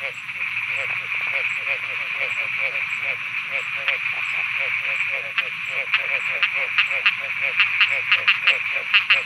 Thank you.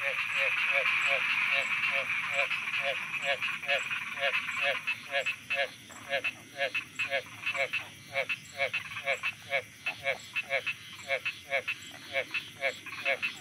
Yes, yes, yes.